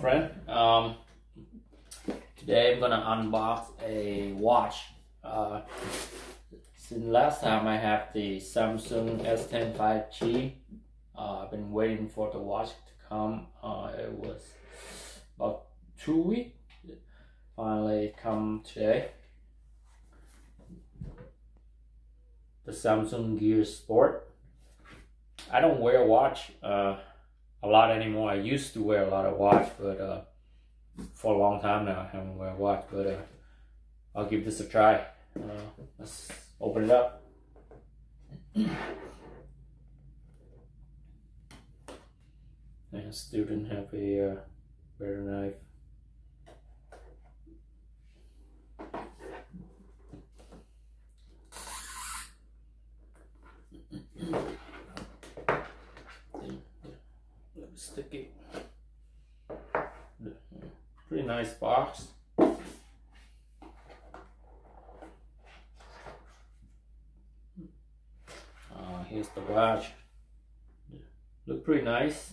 friend. Um, today I'm gonna unbox a watch. Uh, since last time I have the Samsung S10 5G. Uh, I've been waiting for the watch to come. Uh, it was about two weeks. Finally come today. The Samsung Gear Sport. I don't wear a watch. Uh, a lot anymore. I used to wear a lot of watch, but uh, for a long time now I haven't wear a watch. But uh, I'll give this a try. Uh, let's open it up. I still didn't have a uh, better knife. Sticky. Pretty nice box. Uh, here's the watch. Look pretty nice.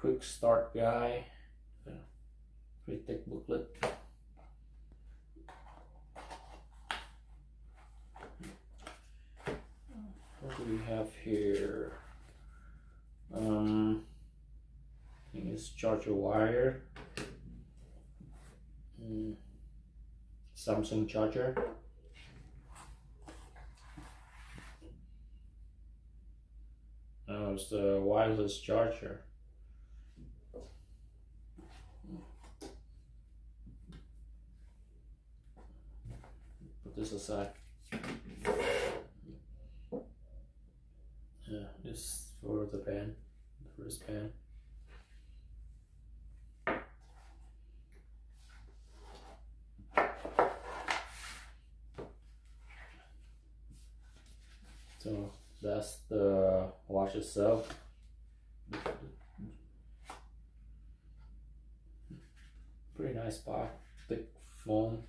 Quick start guide. Pretty thick booklet. Do we have here? Um, I think it's charger wire. Mm. Samsung charger. Oh, it's the wireless charger. Put this aside. Yeah, this for the pen, the first pen. So that's the watch itself. Pretty nice box, thick foam.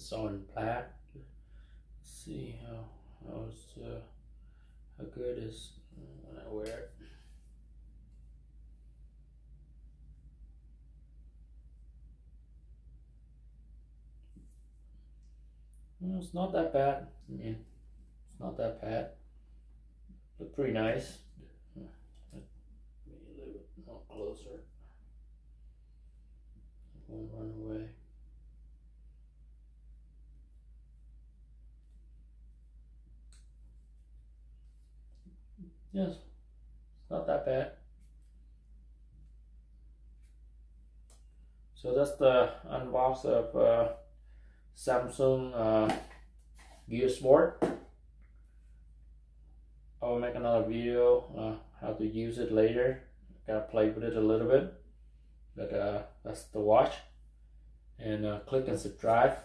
It's all in black. Let's see how how's uh, how good is when I wear it. Well, it's not that bad. I mean, it's not that bad. Look pretty nice. Let me a little bit more closer. won't run away. Yes, it's not that bad. So that's the unbox of uh, Samsung uh, Gear Sport. I'll make another video uh, how to use it later. Gotta play with it a little bit, but uh, that's the watch. And uh, click and subscribe